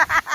Ha ha ha!